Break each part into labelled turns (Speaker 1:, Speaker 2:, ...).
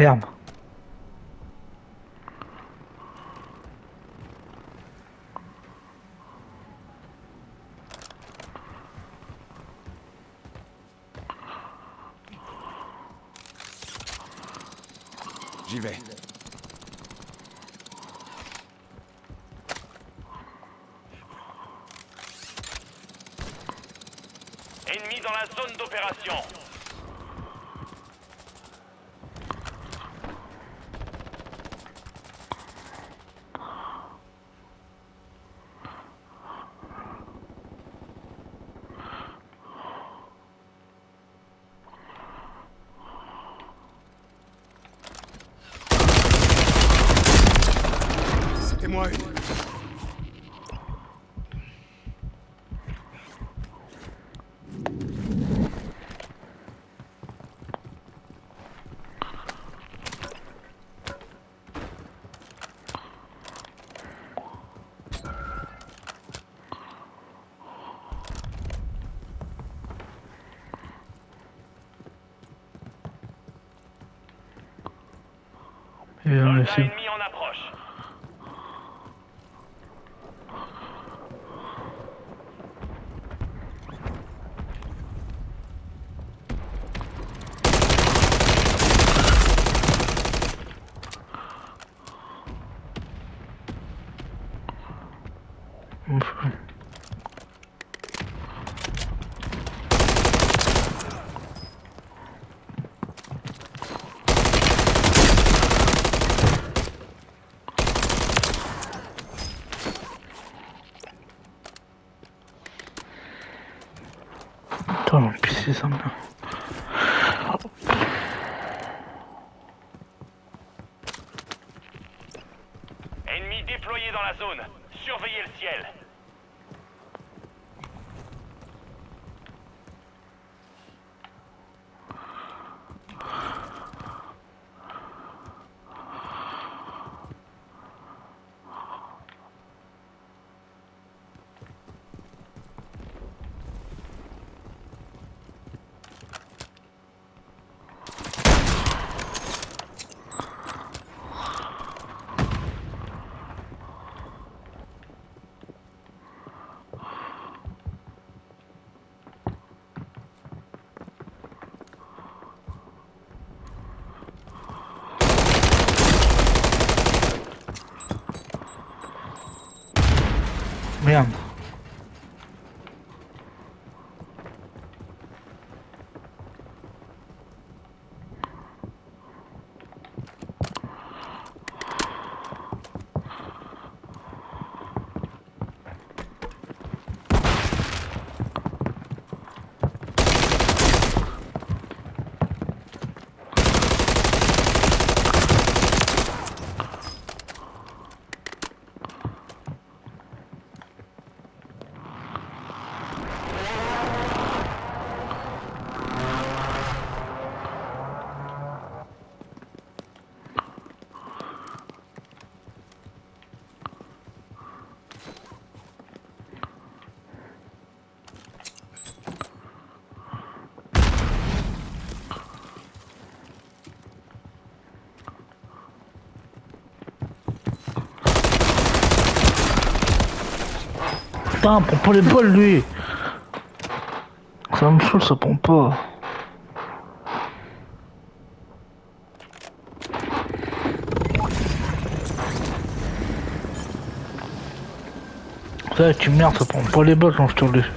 Speaker 1: Merde.
Speaker 2: J'y vais.
Speaker 3: Ennemi dans la zone d'opération.
Speaker 1: On
Speaker 3: Soldat
Speaker 1: essaie.
Speaker 3: ennemi en approche.
Speaker 1: Ouf. Putain, prends pas les balles lui Ça me saoule, ça prend pas. Ça, tu merdes, ça prend pas les balles quand je tire dessus.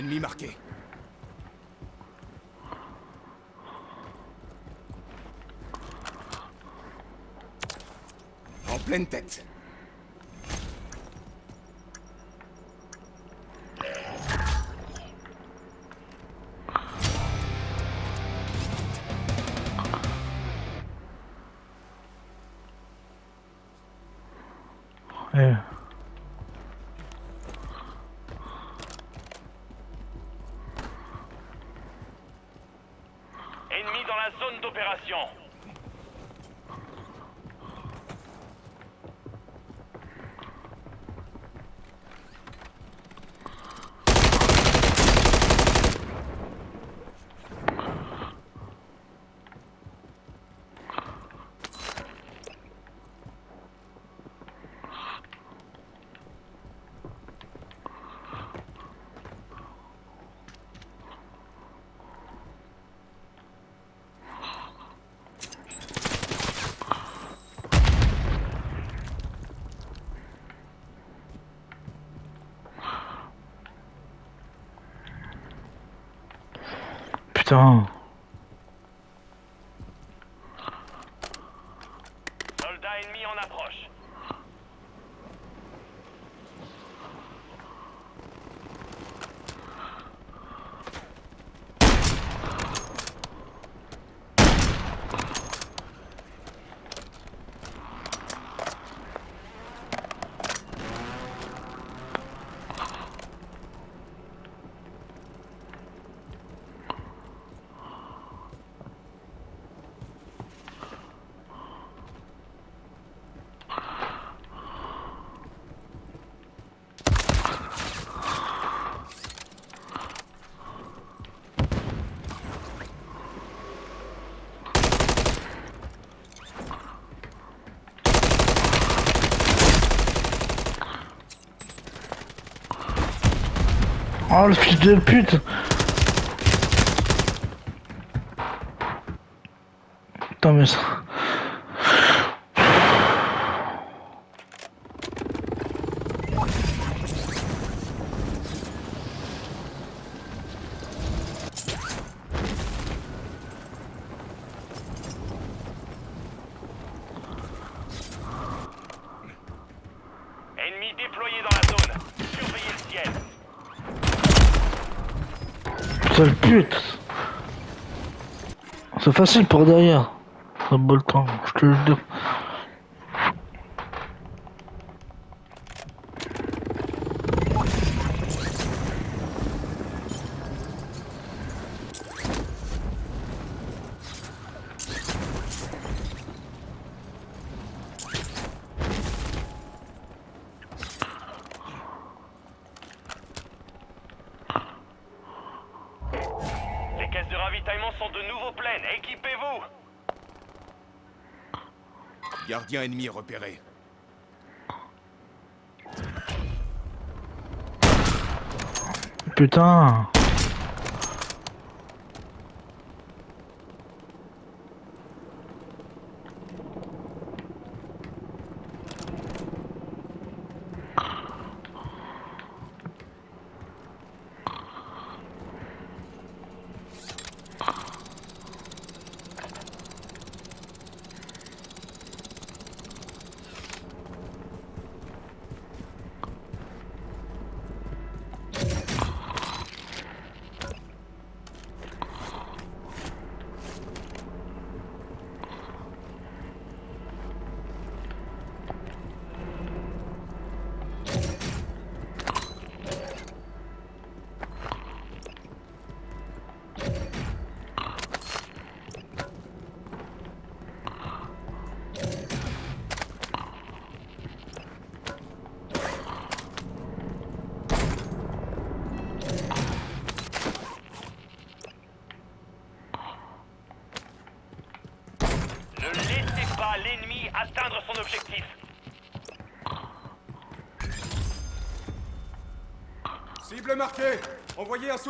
Speaker 2: Ennemi marqué. En pleine tête.
Speaker 3: La
Speaker 1: Putain. Oh le fils de pute. Putain mais ça...
Speaker 3: Ennemi déployé dans la zone. Surveillez le ciel.
Speaker 1: C'est facile par derrière. Ça me le temps, je te le dis.
Speaker 3: Les caisses de ravitaillement sont de nouveau pleines. Équipez-vous.
Speaker 2: Gardien ennemi repéré.
Speaker 1: Putain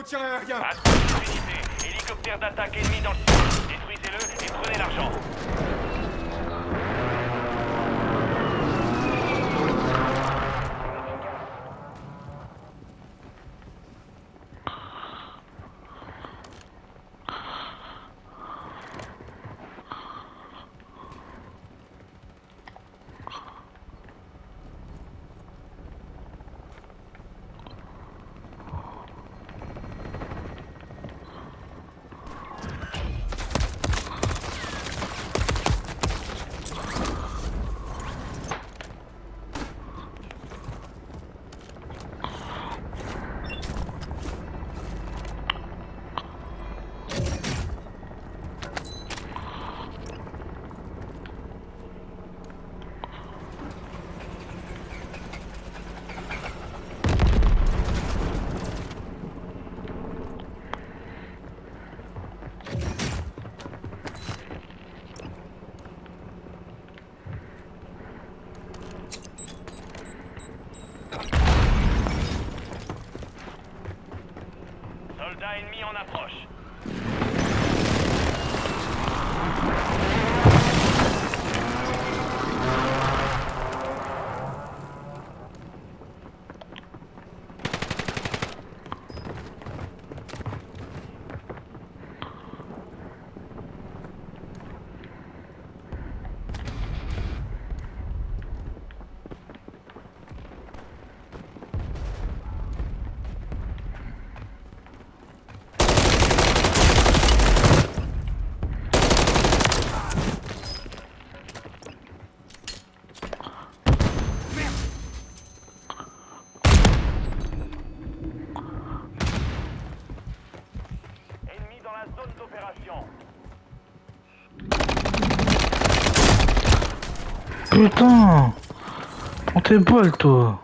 Speaker 3: soutien aérien.
Speaker 1: Putain On t'es toi.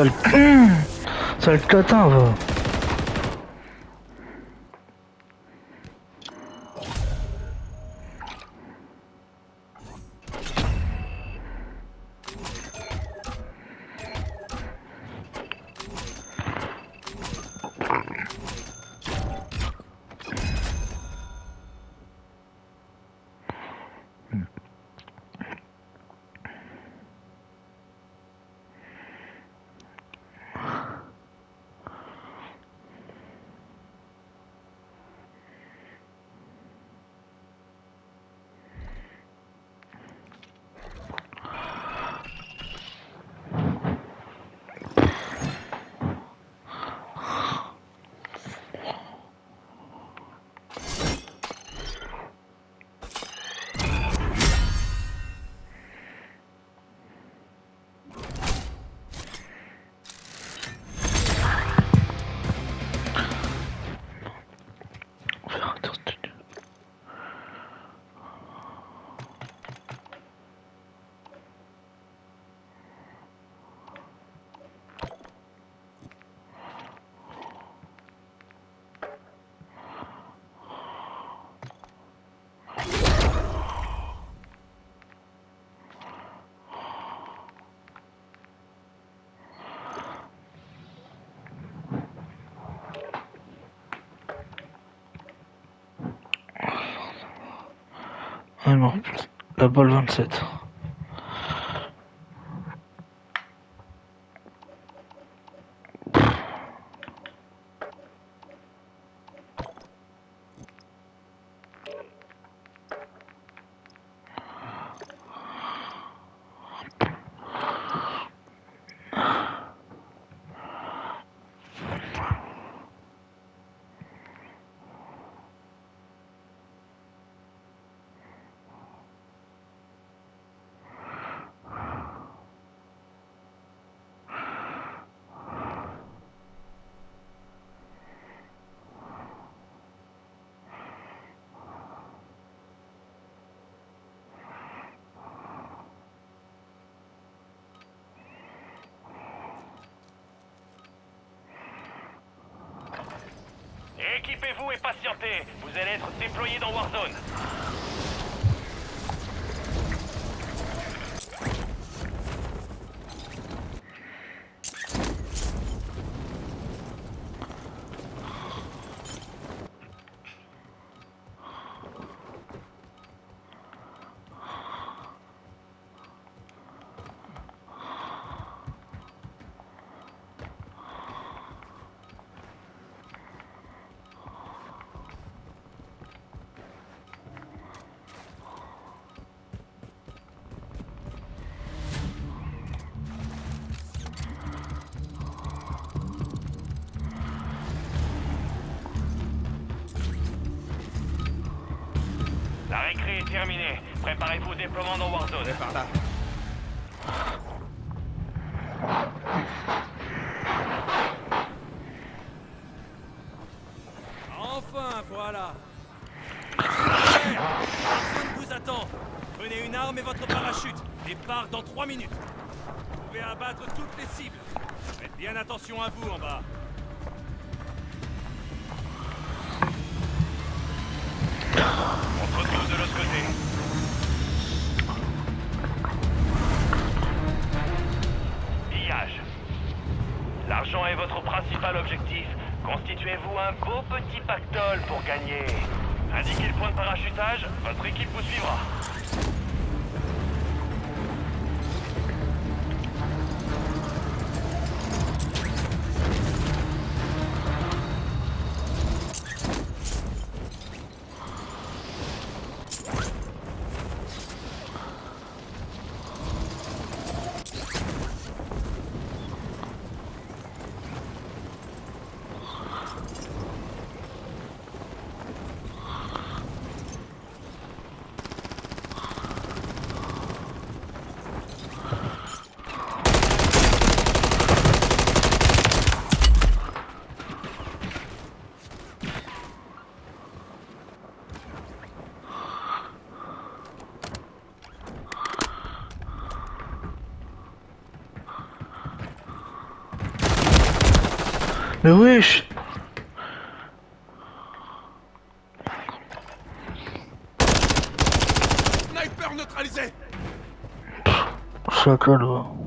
Speaker 1: sol. Mmh. Hum. Cotin, va. finalement, la balle 27.
Speaker 3: Déployés dans Warzone. Récré est terminée. Préparez-vous au déploiement dans Warzone.
Speaker 2: Par là.
Speaker 4: Enfin, voilà Personne vous attend Prenez une arme et votre parachute. Départ dans 3 minutes. Vous pouvez abattre toutes les cibles. Faites bien attention à vous en bas.
Speaker 3: Votre équipe vous suivra.
Speaker 1: Mais wesh
Speaker 2: Sniper neutralisé
Speaker 1: Chacal, va.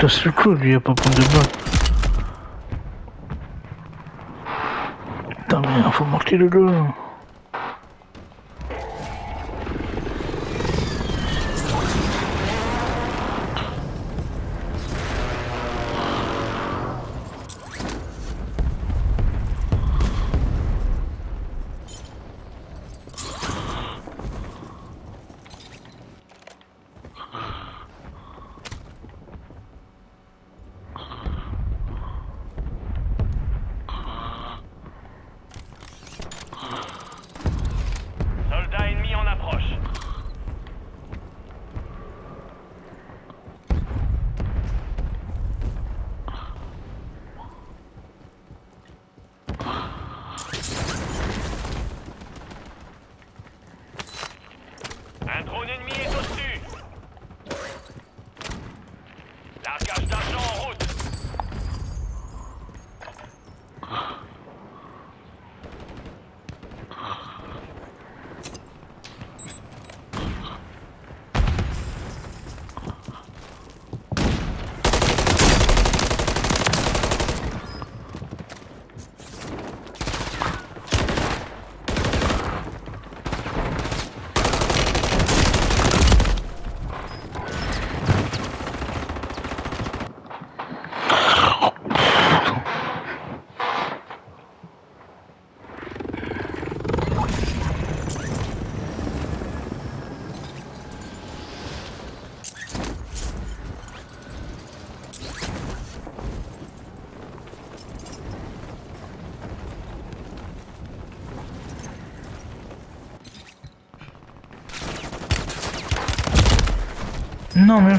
Speaker 1: casse le clou, lui, à pas prendre de balles. Putain, mais il faut marquer le
Speaker 3: gars. Un drone
Speaker 1: Non, mais.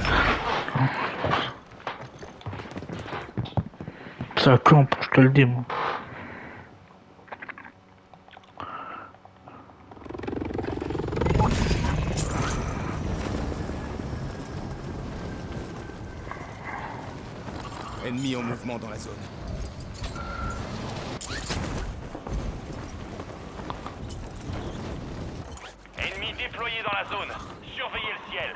Speaker 1: Ça campe, je te le dis, moi.
Speaker 2: Ennemi en mouvement dans la zone.
Speaker 3: Ennemi déployé dans la zone. Surveillez le ciel.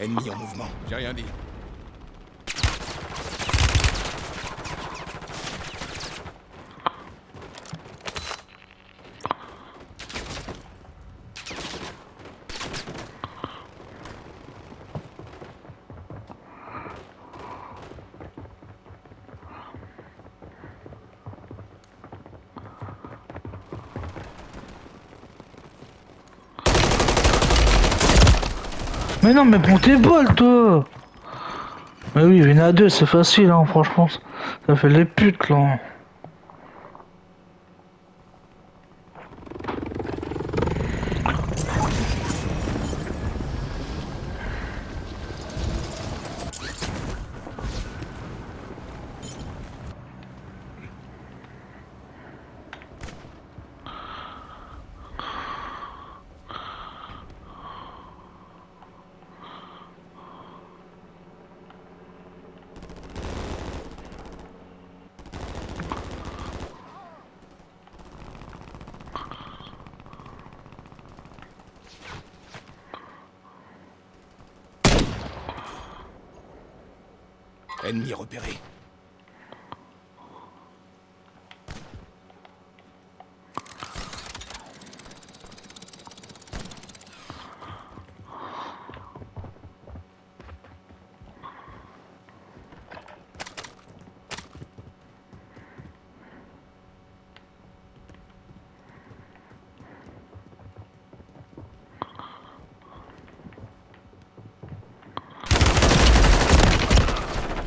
Speaker 2: Ennemi en mouvement. J'ai rien dit.
Speaker 1: Mais non, mais prends tes balles, toi Mais oui, il y en a deux, c'est facile, hein, franchement. Ça fait les putes, là.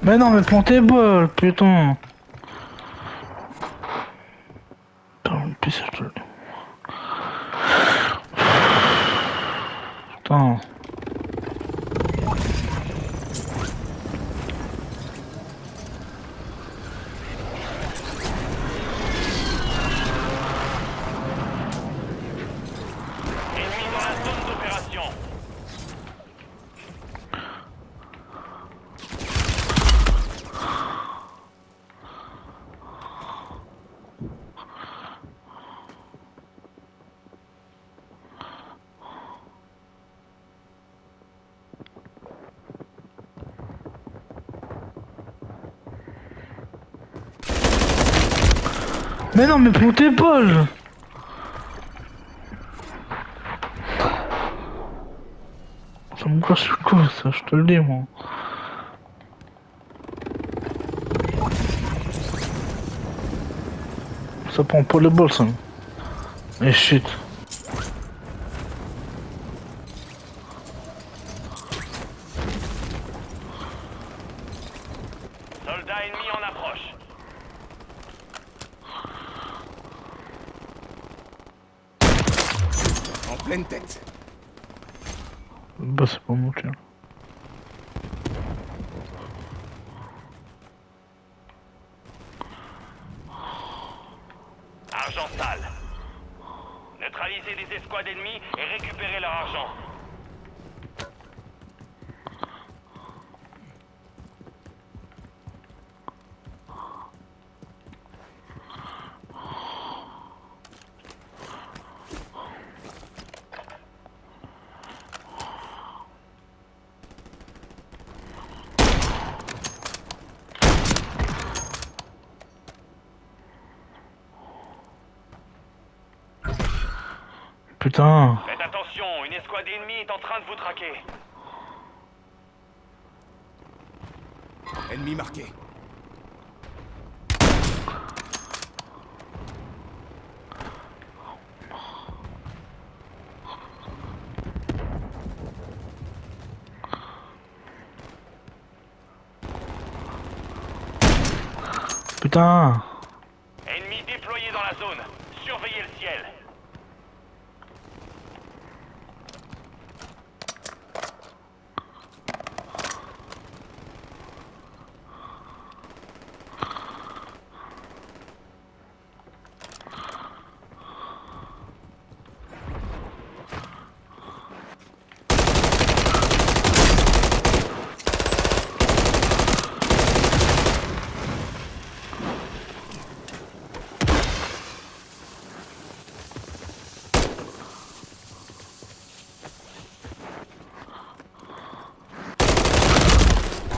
Speaker 1: Mais non, mais prends tes balles, putain. Putain, le pisse, je te le dis. Putain.
Speaker 3: Ennemi dans la zone d'opération.
Speaker 1: Mais non, mais pour tes balles Ça me casse le cou, ça, je te le dis, moi. Ça prend pas les balles, ça. Et shit.
Speaker 3: Soldat ennemi en approche.
Speaker 2: En pleine tête.
Speaker 1: Bah, c'est pas mon tir.
Speaker 3: Argent sale. Neutralisez les escouades ennemies et récupérez leur argent.
Speaker 1: Putain.
Speaker 3: Faites attention, une escouade ennemie est en train de vous traquer.
Speaker 2: Ennemi marqué.
Speaker 1: Putain.
Speaker 3: Ennemi déployé dans la zone. Surveillez le ciel.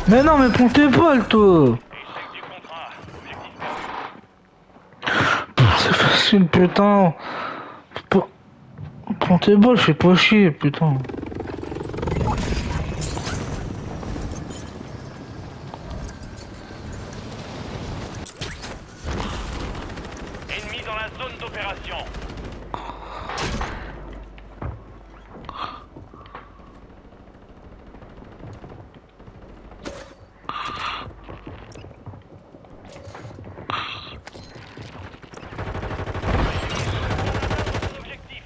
Speaker 1: Mais non, mais prends tes balles, toi. C'est facile, putain. Prends tes balles, fais pas chier, putain.
Speaker 3: Ennemi dans la zone d'opération. Objectif.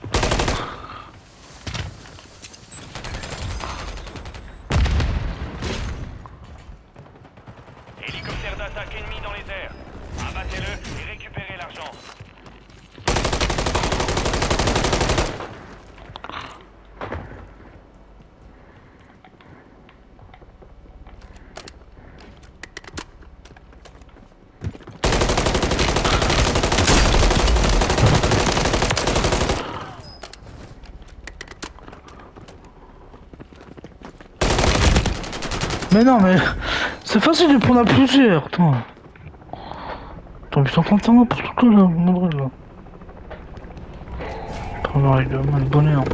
Speaker 3: D'attaque ennemi dans les airs. Abattez-le et récupérez l'argent.
Speaker 1: Mais non, mais c'est facile de prendre à plusieurs. Attends, putain, t'entends t'en n'importe quoi là, Madrid là. Prends avec le mal bonheur.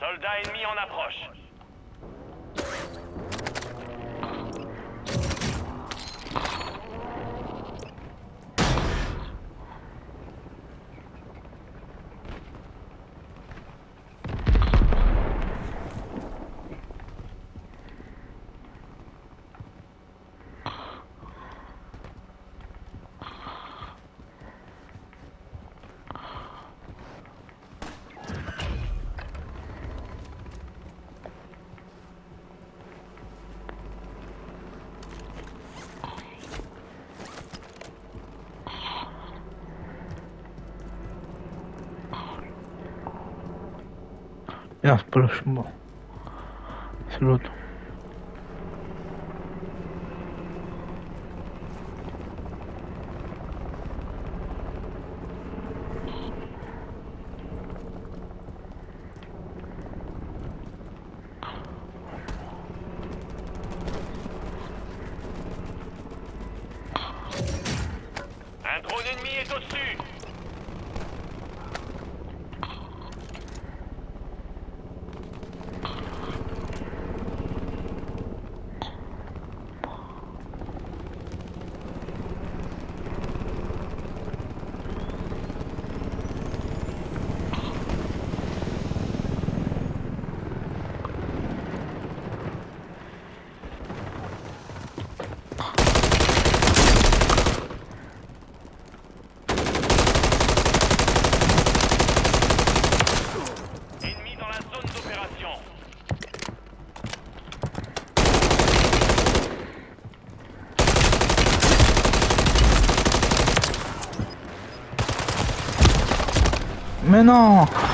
Speaker 3: Soldat ennemi en approche.
Speaker 1: Ah, c'est pas le chemin. C'est l'autre.
Speaker 3: Drone ennemi est au-dessus. Ennemi dans la zone d'opération.
Speaker 1: Mais non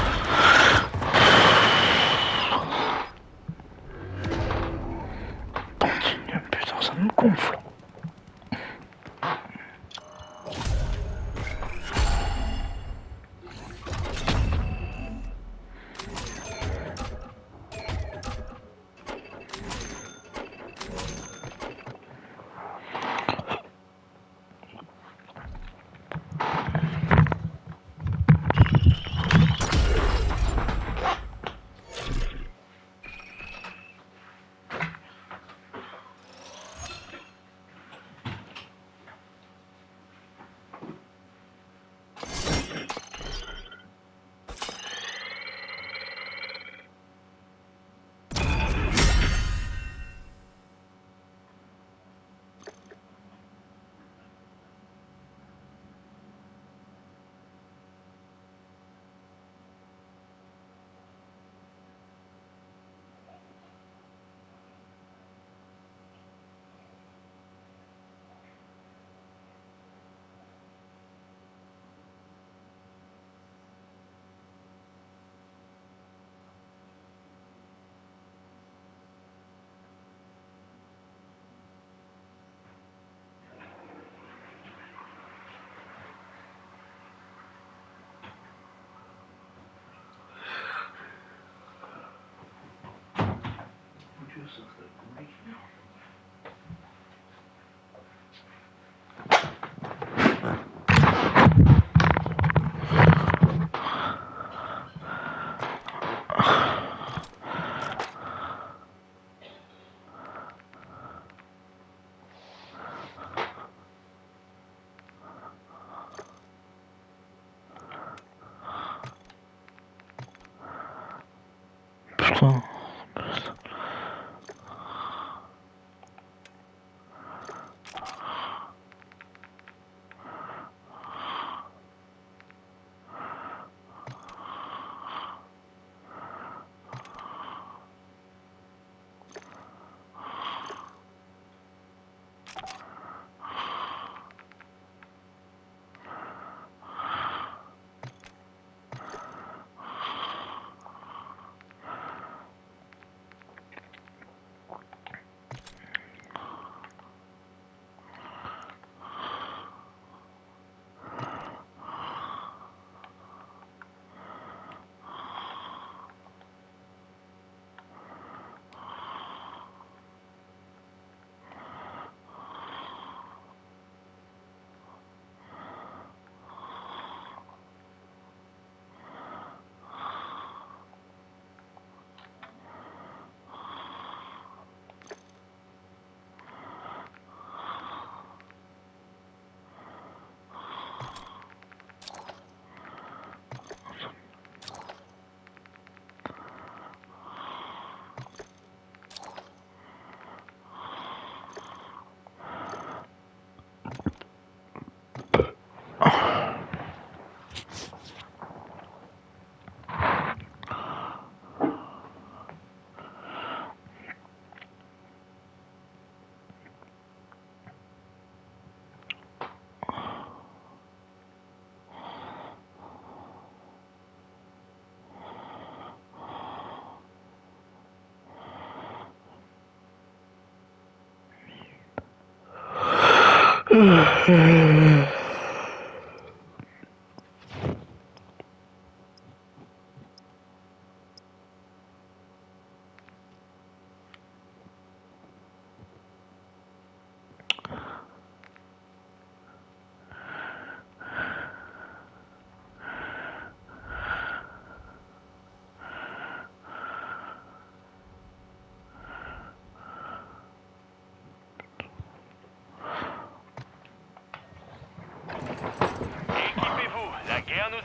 Speaker 1: Ugh.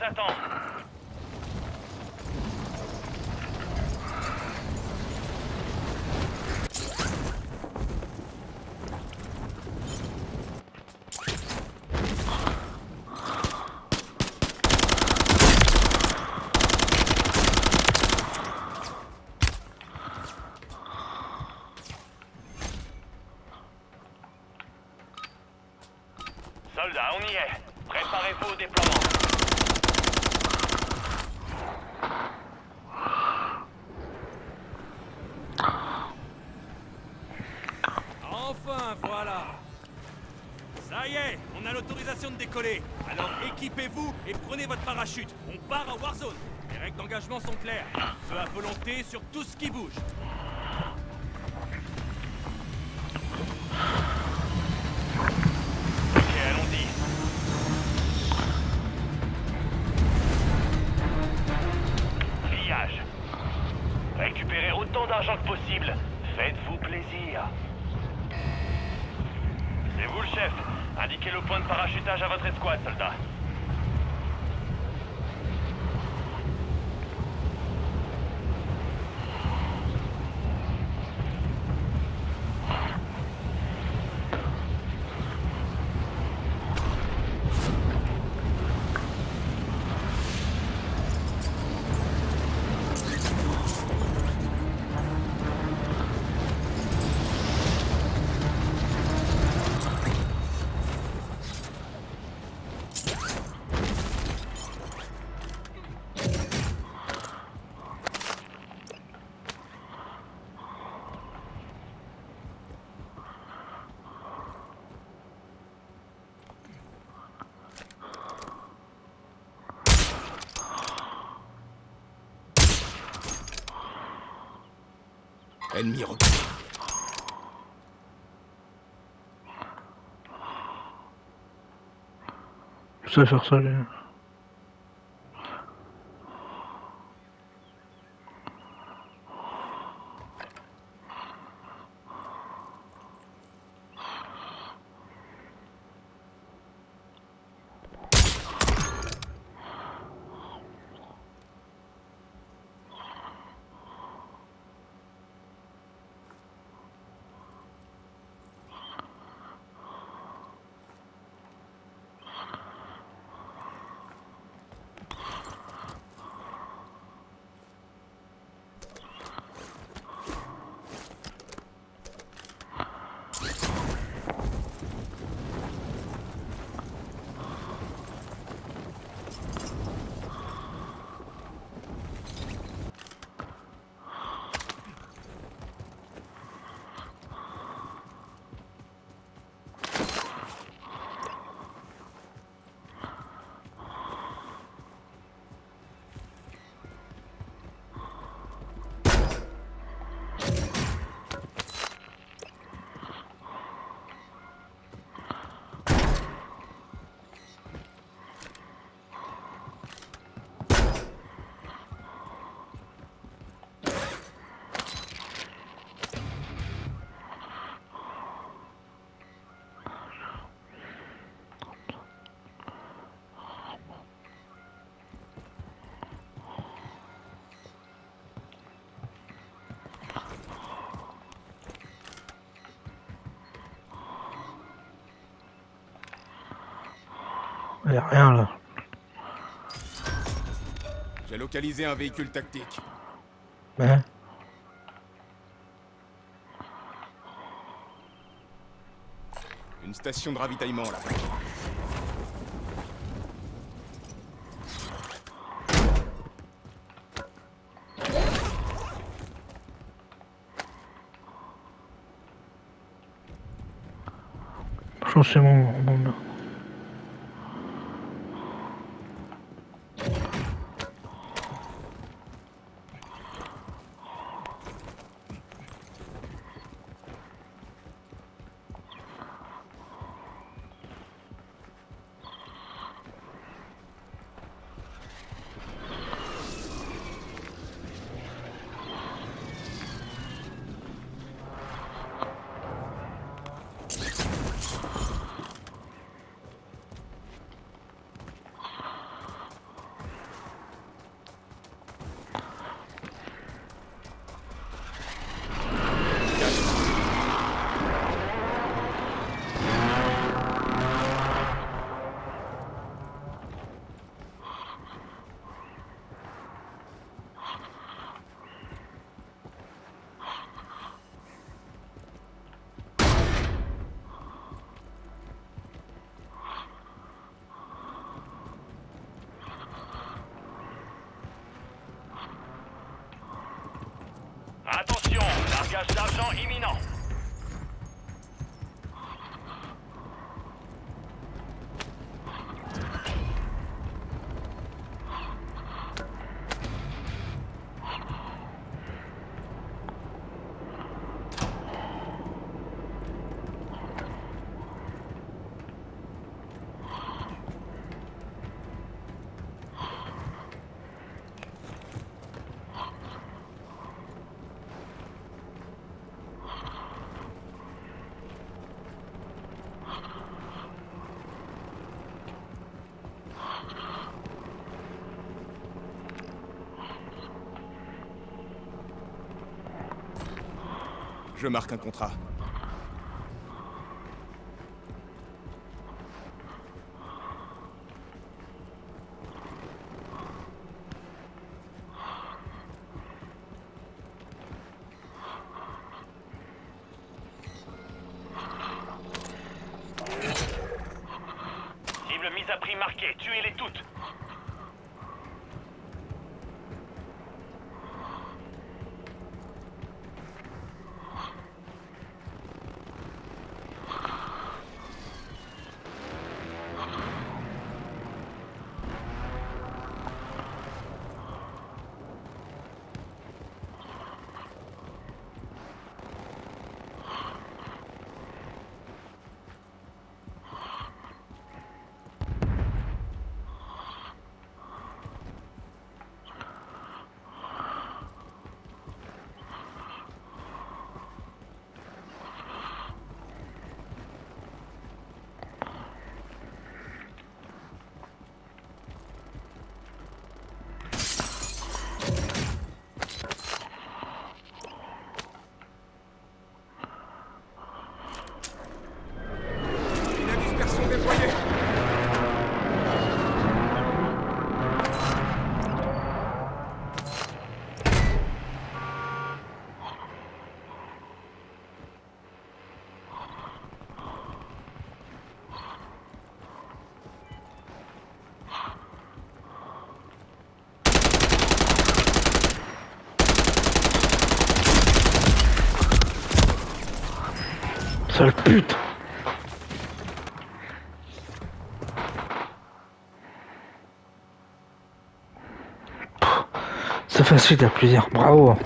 Speaker 5: Vous. Soldats, on y est. Préparez-vous au déploiement.
Speaker 3: Enfin, voilà Ça y est, on a l'autorisation de décoller. Alors équipez-vous et prenez votre On part à Warzone. Les règles d'engagement sont claires. Feu à volonté sur tout ce qui bouge.
Speaker 2: Ennemi.
Speaker 1: Je sais faire ça, lui. Il a rien là.
Speaker 2: J'ai localisé un véhicule tactique.
Speaker 1: Mais.
Speaker 2: Une station de ravitaillement là.
Speaker 1: Je pense que c'est mon, mon-
Speaker 6: シ意味の。
Speaker 2: Je marque un contrat.
Speaker 3: Pff, C'est facile à plusieurs, bravo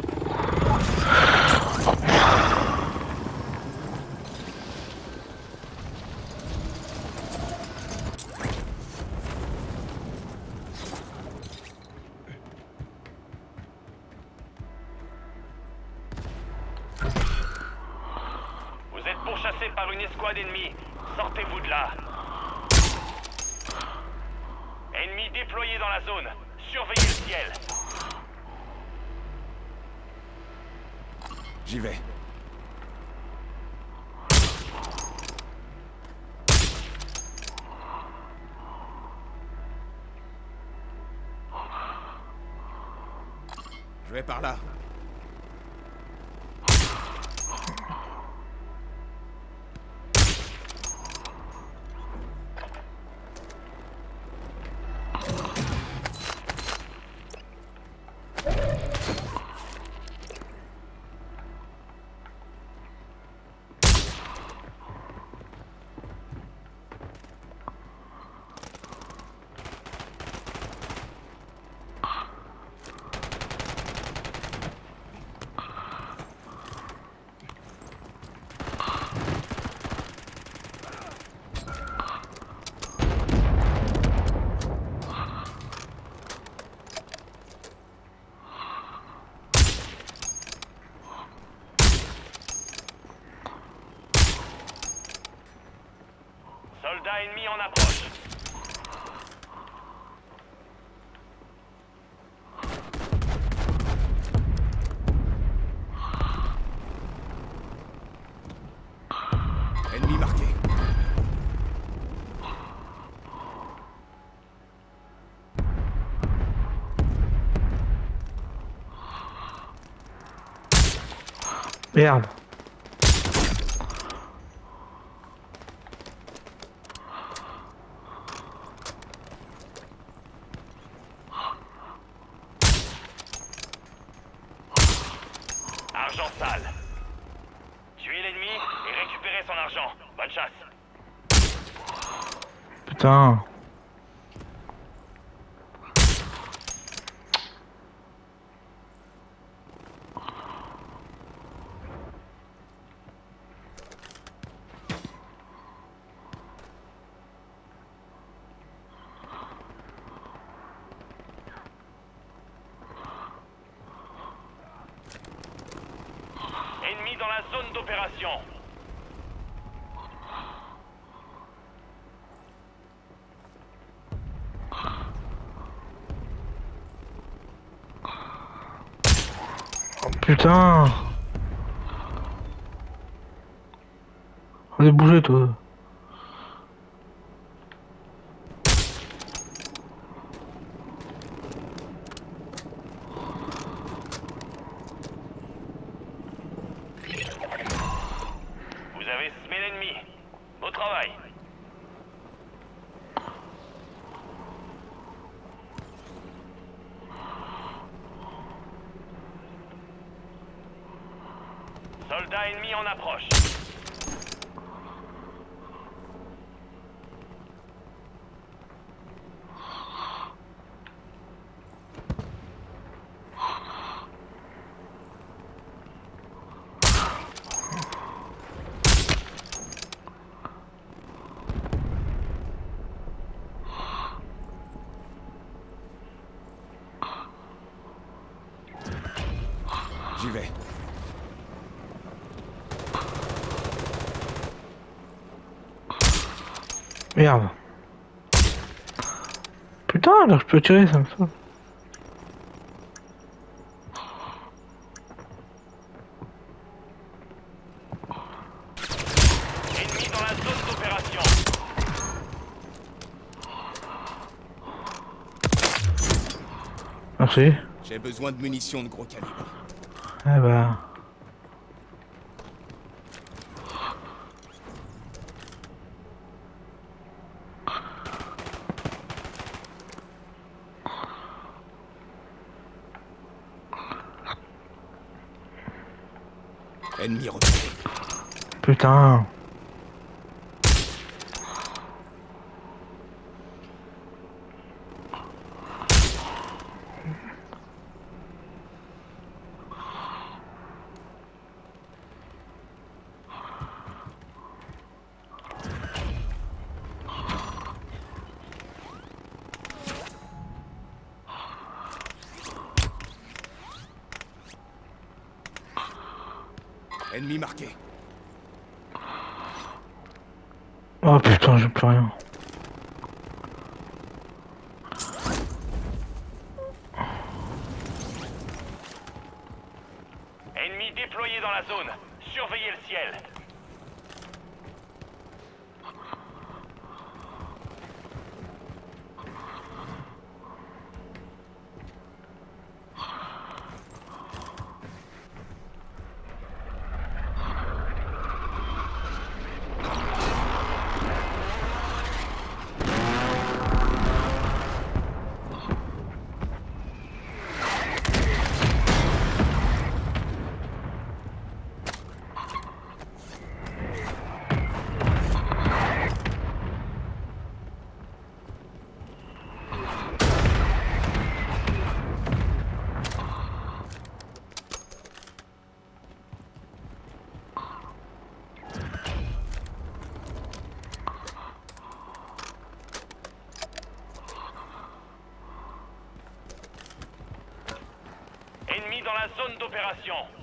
Speaker 6: Argent
Speaker 2: sale. Tuez
Speaker 3: l'ennemi
Speaker 6: et récupérez
Speaker 1: son argent. Bonne chasse.
Speaker 3: Putain. Putain. Allez bouger toi. Ah, je peux tirer ça. ça.
Speaker 2: J'ai besoin de munitions de gros calibre. Ah bah.
Speaker 3: Putain. Observation.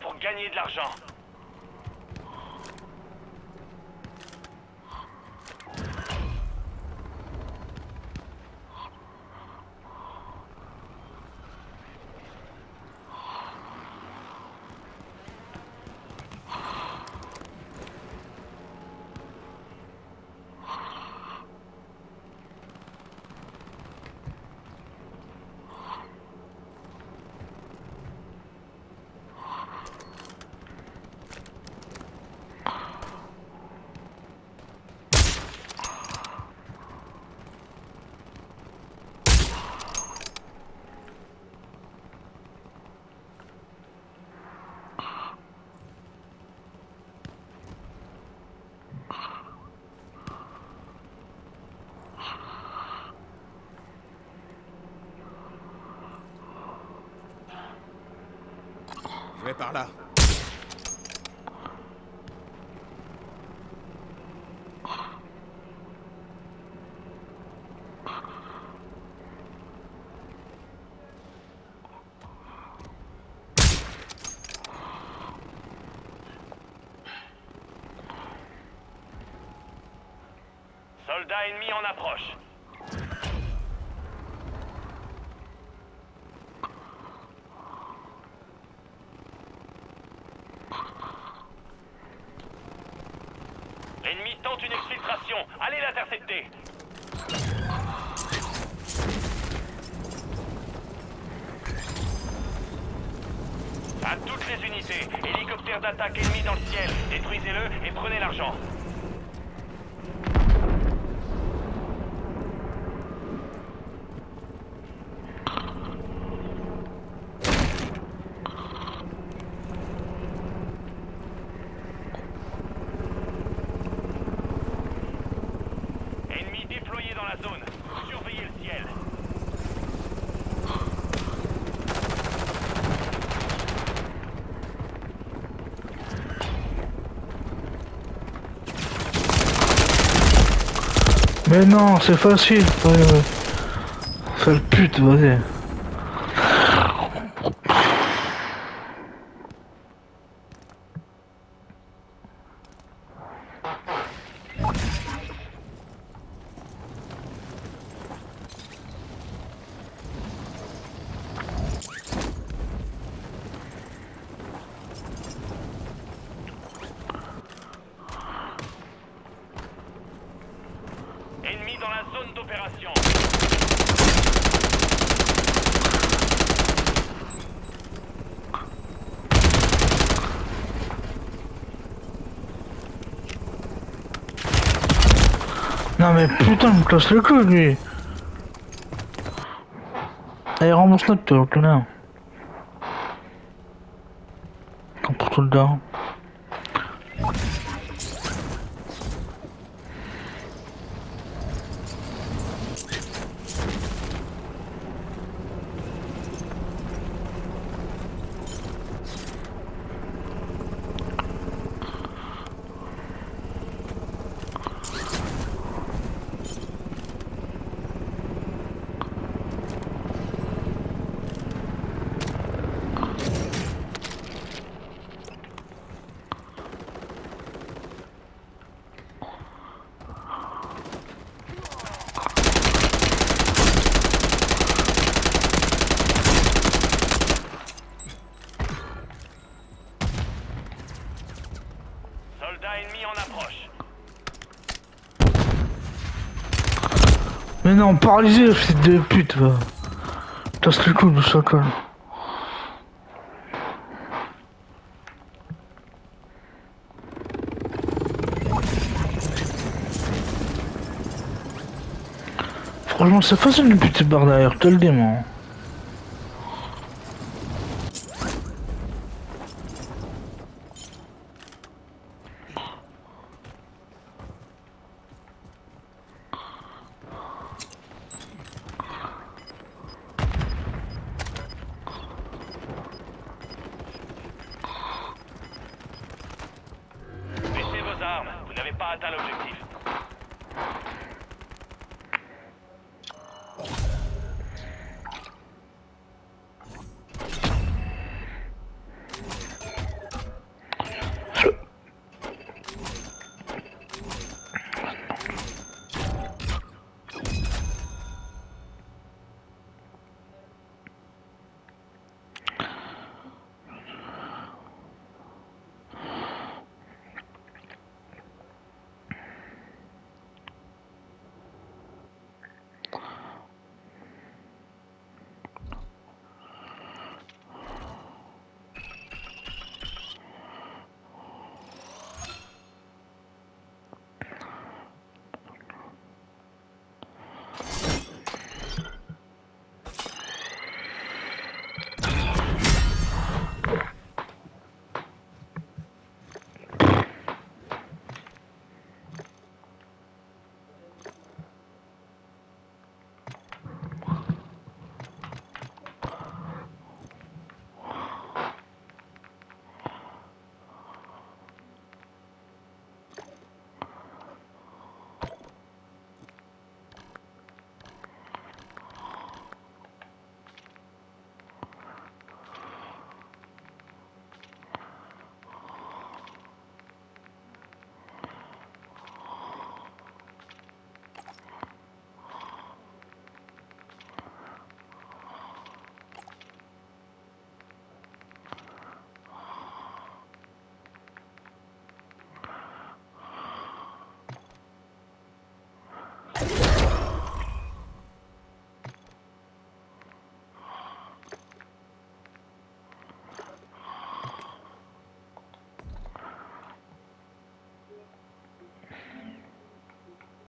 Speaker 3: Pour gagner de l'argent. Soldats en approche. L'ennemi tente une exfiltration. Allez l'intercepter. À toutes les unités, hélicoptère d'attaque ennemi dans le ciel. Détruisez-le et prenez l'argent. Ennemi déployé dans la zone. Surveillez le ciel.
Speaker 1: Mais non, c'est facile. Sale pute, vas-y.
Speaker 3: Ennemi dans la zone d'opération.
Speaker 1: Non mais putain, il me casse le cul lui. Allez, rembourse notre toi, connard. Comme pour tout le temps.
Speaker 3: Soldats ennemis en approche.
Speaker 1: Paralysé, fils de pute, va. Casse le cul, le chacal. Franchement, c'est facile de buter barre derrière, te le dis, moi.